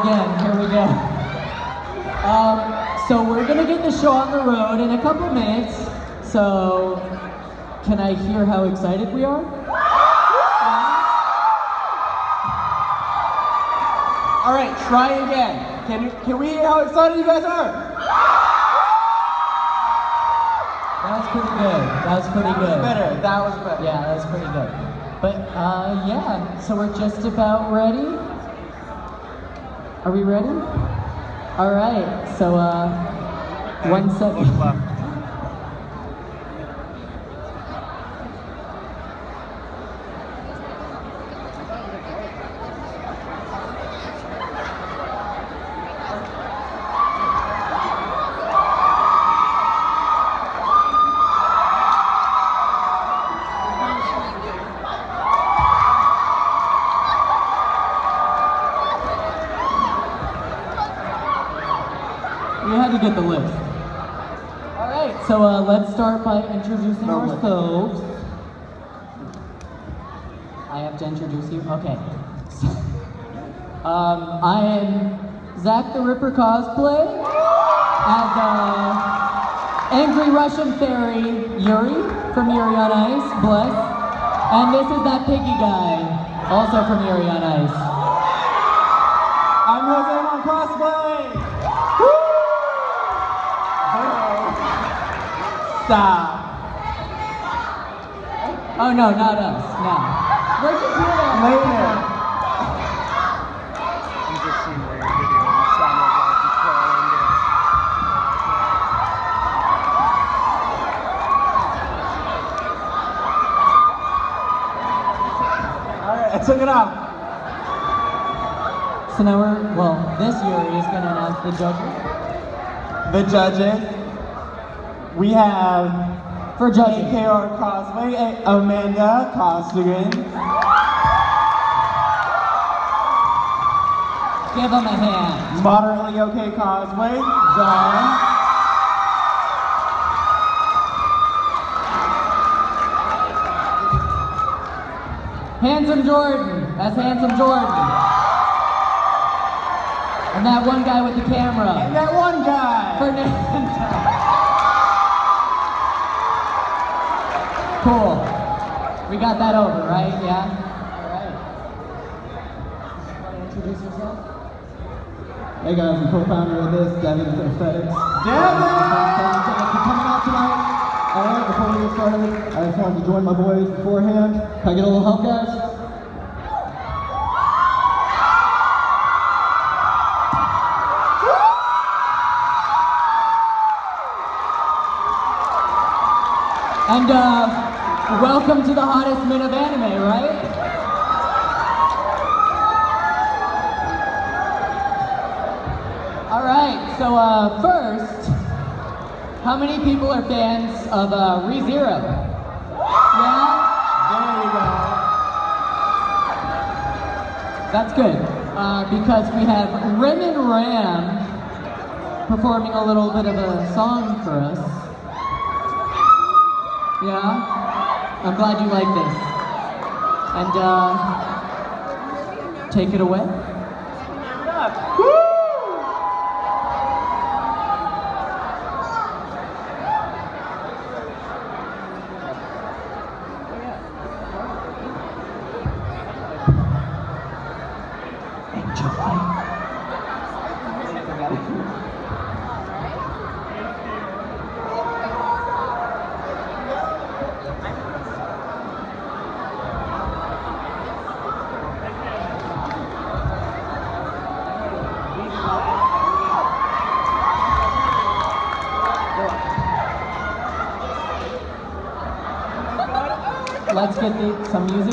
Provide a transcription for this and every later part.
again. Here we go. Um, so we're gonna get the show on the road in a couple minutes. So, can I hear how excited we are? All right, try again. Can you, can we hear how excited you guys are? That was pretty good. That was pretty That was good. better. That was better. Yeah, that was pretty good. But uh, yeah, so we're just about ready. Are we ready? All right. So uh, one second. We had to get the lift. All right, start by introducing No ourselves. I have to introduce you. Okay. um, I am Zach the Ripper cosplay as uh, angry Russian fairy Yuri from Yuri on Ice. Bless. And this is that piggy guy, also from Yuri on Ice. I'm Jose on cosplay. Stop. Oh no, not us. No. We're just here to Later. I'm just seeing where your video is. Sound like you crawl into. Oh, All right, I took it off. So now we're well. This Yuri is gonna announce the judges. The judges. We have For judges. AKR cosplay, A- eh, Amanda Costigan. Give them a hand. Moderately okay cosplay, John. Handsome Jordan. That's Handsome Jordan. And that one guy with the camera. And that one guy. Fernando. Cool. We got that over, right? Yeah? Alright. Introduce yourself? Hey guys, I'm co-founder of this, Devin's Aesthetics. Devin! Thanks for coming out tonight. Alright, before we get started, I just wanted to join my boys beforehand. Can I get a little help, guys? Welcome to the hottest men of anime, right? All right, so uh, first, how many people are fans of uh, ReZero? Yeah? There you go. That's good. Uh, because we have Rem and Ram performing a little bit of a song for us. Yeah? I'm glad you like this. And uh, take it away. Enjoy. Let's get the, some music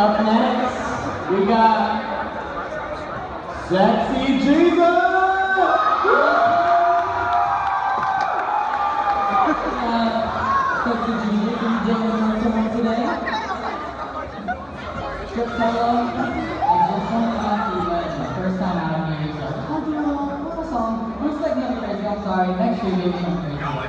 up next, we got Sexy Jesus! Sexy Jesus Dylan Mortimer today. Trip solo. I just to you the first time out here, you know, what's a song? Looks like crazy, I'm sorry. Next crazy.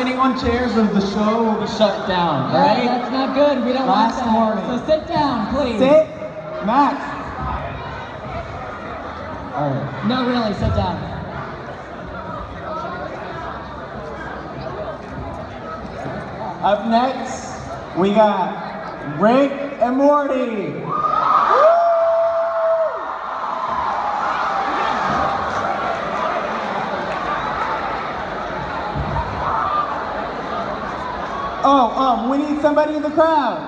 anyone chairs of the show will be shut down, all right? That's not good. We don't Last want that. Morning. So sit down, please. Sit. Max. All right. No, really, sit down. Up next, we got Rick and Morty. we need somebody in the crowd.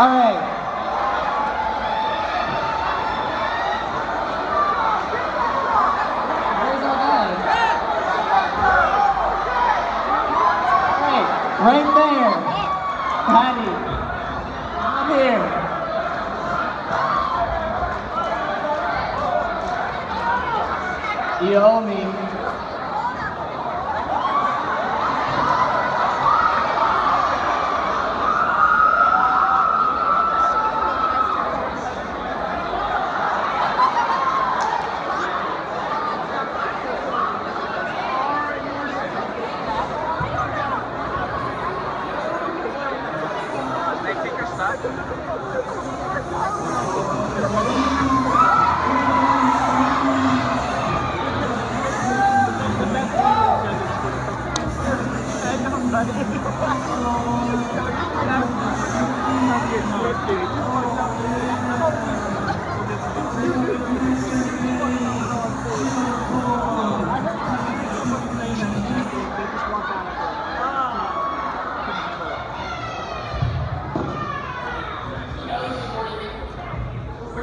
All right. Right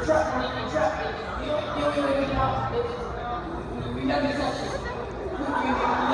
Trust me, trust me. You, you, you, you, you, you, you, you, you, you, you, you, you, you, you,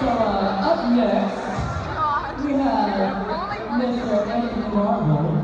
So uh, up next, we have Mr. Anthony Marvel.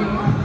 Monkeys.